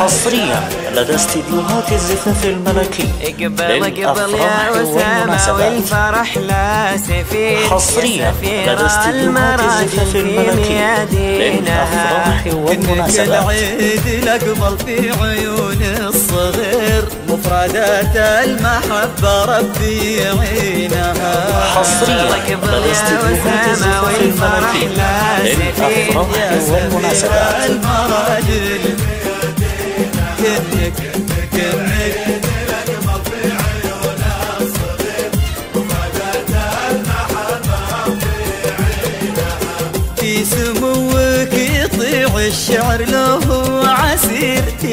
حصريا لدى استديوهات الزفاف الملكي. اقبل اقبل يا للأفراح والمناسبات والفرح لا سفير حصريا يا لدى استديوهات الزفاف الملكي. للأفراح والمناسبات. العيد الأقبل في عيون الصغير مفردات المحبة ربي يعينها. حصريا لدى استديوهات الزفاف الملكي. للأفراح والمناسبات. المراجل music.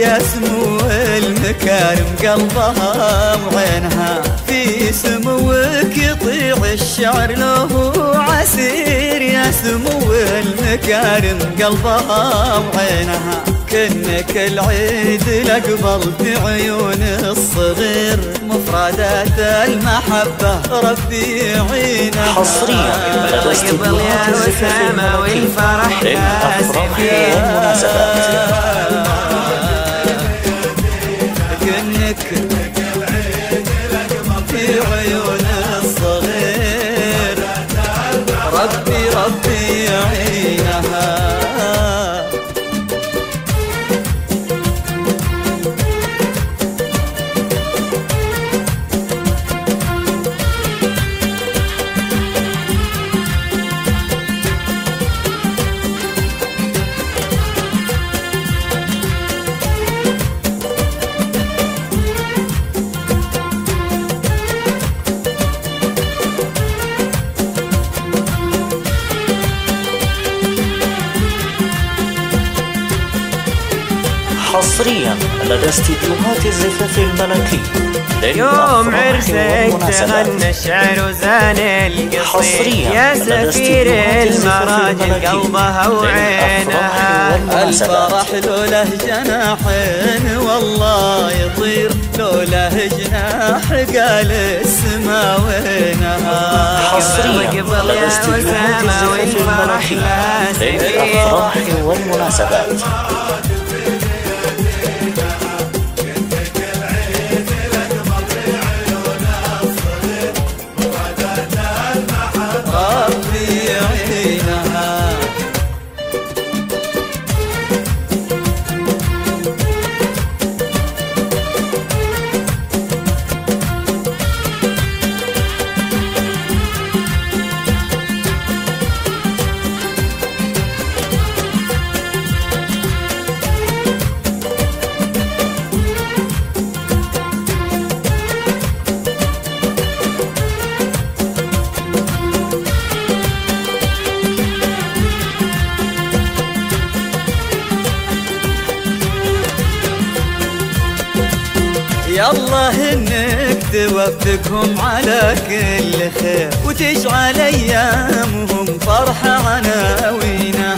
يا سمو المكارم قلبها وعينها في سموك يطيع الشعر له عسير. يا سمو المكارم قلبها وعينها كنك العيد الأقبل في عيون الصغير. مفردات المحبة ربي يعينها. حصريا اقبل استديوهات يا الملكي والفرح لا للأفراح في حصريا لدى استديوهات الزفاف الملكي يوم عرسك تغنى الشعر وزان القصيد حصريا يا سفير المراجل قلبها وعينها الفرح له له جناحين والله يطير له له جناح. قال السما وينها؟ حصريا قبل لدى يا استديوهات الزفاف والفرح الملكي لا سفير. للأفراح والمناسبات يالله انك توفقهم على كل خير وتجعل أيامهم فرحة عناوينها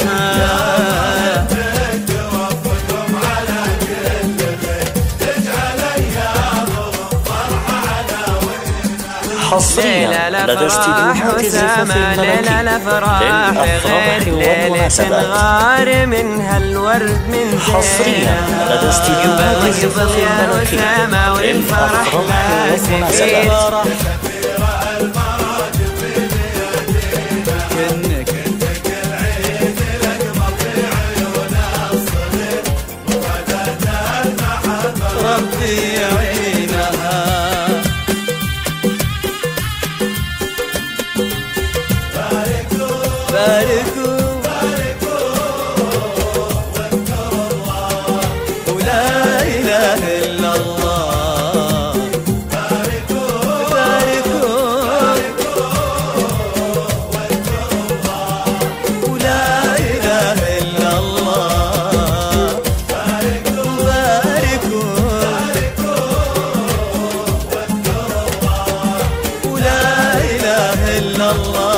ليلة لدى الافراح استديوهات الزفاف الملكي للأفراح والمناسبات. حصريا لدى استديوهات الزفاف يا الملكي للأفراح والمناسبات. كنك الله